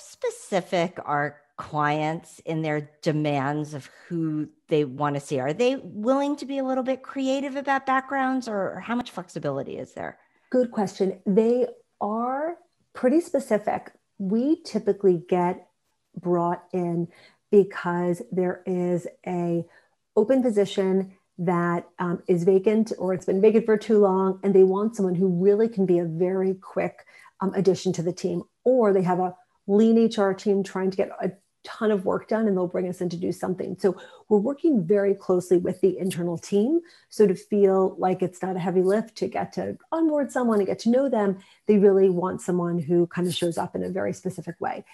specific are clients in their demands of who they want to see? Are they willing to be a little bit creative about backgrounds or how much flexibility is there? Good question. They are pretty specific. We typically get brought in because there is a open position that um, is vacant or it's been vacant for too long and they want someone who really can be a very quick um, addition to the team or they have a lean hr team trying to get a ton of work done and they'll bring us in to do something. So we're working very closely with the internal team. So to feel like it's not a heavy lift to get to onboard someone and get to know them they really want someone who kind of shows up in a very specific way.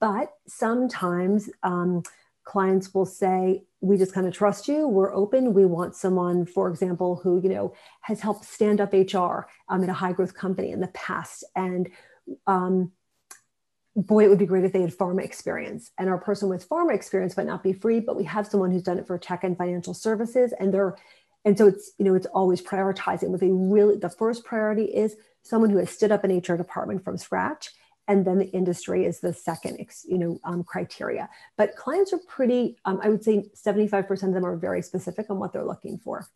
But sometimes um, clients will say we just kind of trust you. We're open. We want someone for example who you know has helped stand up hr um, at a high growth company in the past. And um, boy it would be great if they had pharma experience. And our person with pharma experience might not be free but we have someone who's done it for tech and financial services and they're and so it's you know it's always prioritizing with a really the first priority is someone who has stood up an hr department from scratch and then the industry is the second you know um, criteria. But clients are pretty um, i would say 75% of them are very specific on what they're looking for